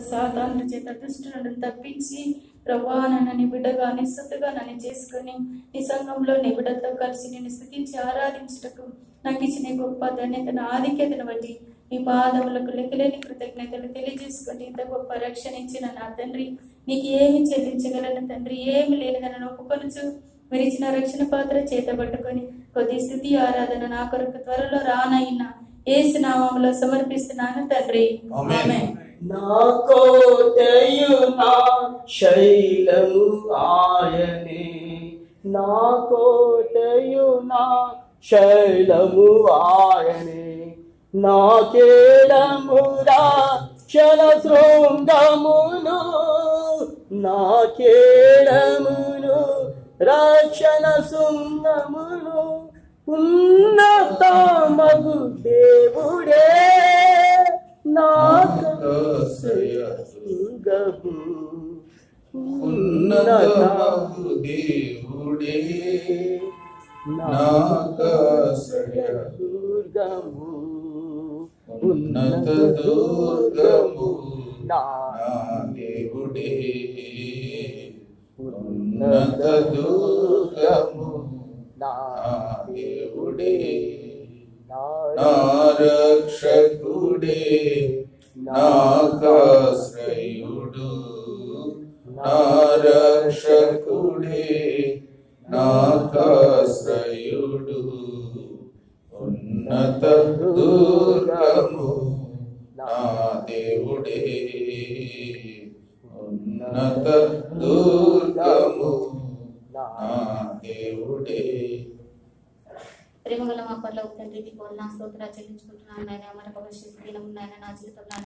సాతాను చేత దుష్టులను తప్పించి ప్రభా నన్ను నీ బిడ్డగా నిస్సతుగా నన్ను చేసుకుని నీ సంఘంలో నీ బిడ్డతో కలిసి నేను స్థుతించి ఆరాధించుటకు నాకు ఇచ్చిన గొప్ప ధన్యతను ఆధిక్యతను బట్టి ఈ పాదములకు లెక్కలేని కృతజ్ఞతలు తెలియజేసుకుని ఇంత గొప్ప రక్షణ ఇచ్చిన నా తండ్రి. నీకు ఏమి చెల్లించగలను తండ్రి? ఏమి లేనిదని ఒప్పుకొనుచు మీరు ఇచ్చిన రక్షణ పాత్ర చేత పట్టుకొని కొద్ది స్థుతి ఆరాధన నా కొరకు త్వరలో రానైనా ఏసు నామంలో సమర్పిస్తున్నాను తండ్రి. ఆమేన్. నా కోటయు నా శైలము ఆయనే. నా కోటయు నా శైలము ఆయనే. నా కేడమురా క్షణ శృంగమును నా కేడమును రక్షణ శృంగమును ఉన్నత మగు దేవుడే. నా శృంగము ఉన్నతమగు దేవుడే నాకాశ్రయ దుర్గము ఉన్నత దుర్గము నా నా దేవుడే ఉన్నత దుర్గము నా నా దేవుడే నా నా రక్షకుడే నాకాశ్రయుడు. ఉన్నత దూరము నా దేవుడే. ఉన్నత దూరము నా నా దేవుడే. ప్రేమగల మా పర్లో తండ్రి నీకు నా స్తోత్రాలు చెల్లించుకుంటున్నాను నాయన. మన భవిష్యత్తు దినం నాయన నా జీవితంలో